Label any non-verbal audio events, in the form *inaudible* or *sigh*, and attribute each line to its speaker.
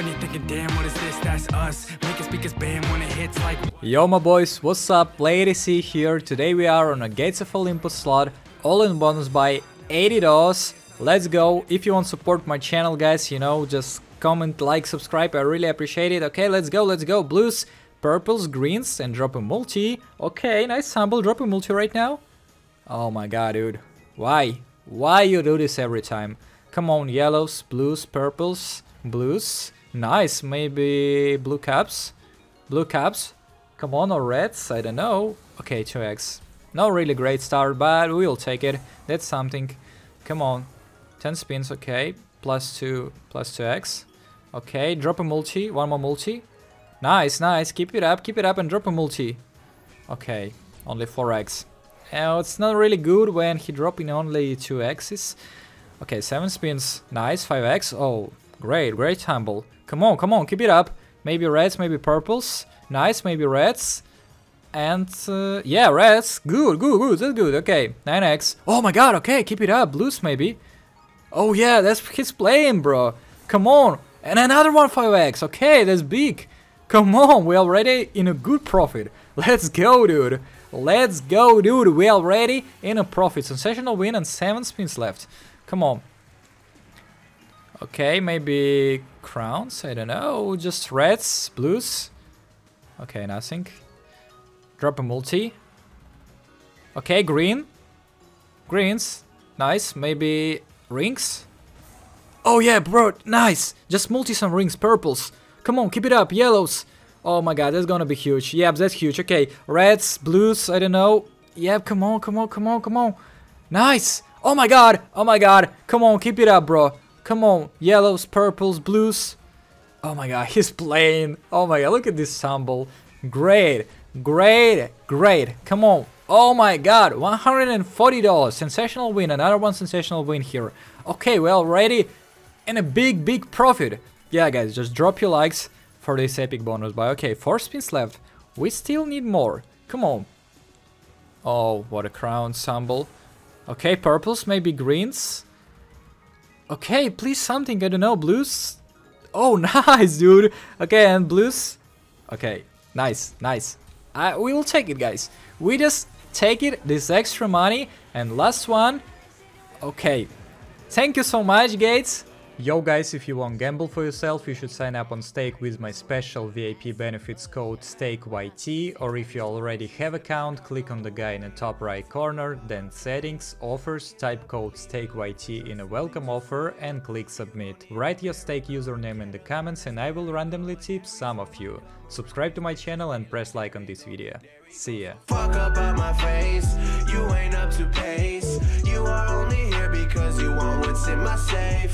Speaker 1: When you're thinking, damn, what is this? That's us. Speakers bam when it hits like.
Speaker 2: Yo my boys, what's up? Lady C here. Today we are on a Gates of Olympus slot, all in bonus buy 80 dollars. Let's go. If you want to support my channel guys, you know, just comment, like, subscribe. I really appreciate it. Okay, let's go, let's go. Blues, purples, greens, and drop a multi. Okay, nice sample. Drop a multi right now. Oh my god, dude. Why? Why you do this every time? Come on, yellows, blues, purples, blues. Nice, maybe blue caps. Blue caps. Come on, or reds, I don't know. Okay, 2x. Not really great start, but we'll take it. That's something. Come on. 10 spins, okay. Plus 2, plus 2x. Okay, drop a multi, one more multi. Nice, nice, keep it up, keep it up and drop a multi. Okay, only 4x. Uh, it's not really good when he dropping only 2x's. Okay, 7 spins, nice, 5x. Oh, great, great tumble. Come on, come on, keep it up. Maybe reds, maybe purples. Nice, maybe reds. And, uh, yeah, reds. Good, good, good, that's good. Okay, 9x. Oh my god, okay, keep it up. Blues, maybe. Oh yeah, that's his playing, bro. Come on. And another one 5x. Okay, that's big. Come on, we already in a good profit. Let's go, dude. Let's go, dude. We already in a profit. Sensational win and 7 spins left. Come on. Okay, maybe crowns? I don't know. Just reds, blues. Okay, nothing. Drop a multi. Okay, green. Greens. Nice. Maybe rings? Oh yeah, bro, nice! Just multi some rings, purples. Come on, keep it up, yellows. Oh my god, that's gonna be huge. Yep, that's huge. Okay, reds, blues, I don't know. Yep, come on, come on, come on, come on. Nice! Oh my god, oh my god. Come on, keep it up, bro. Come on, yellows, purples, blues. Oh my god, *laughs* he's playing. Oh my god, look at this sample. Great, great, great. Come on. Oh my god, $140. Sensational win, another one sensational win here. Okay, well, already in a big, big profit. Yeah, guys, just drop your likes for this epic bonus buy. Okay, four spins left. We still need more. Come on. Oh, what a crown sample. Okay, purples, maybe greens. Okay, please something, I don't know, blues. Oh, *laughs* nice, dude. Okay, and blues. Okay, nice, nice. I, we will take it, guys. We just take it, this extra money. And last one. Okay. Thank you so much, Gates. Yo guys, if you want gamble for yourself, you should sign up on Stake with my special VIP benefits code STAKEYT or if you already have account, click on the guy in the top right corner, then settings, offers, type code STAKEYT in a welcome offer and click submit. Write your stake username in the comments and I will randomly tip some of you. Subscribe to my channel and press like on this video. See ya.
Speaker 3: Fuck my face. You ain't up to pace. You are only here because you want what's in my safe.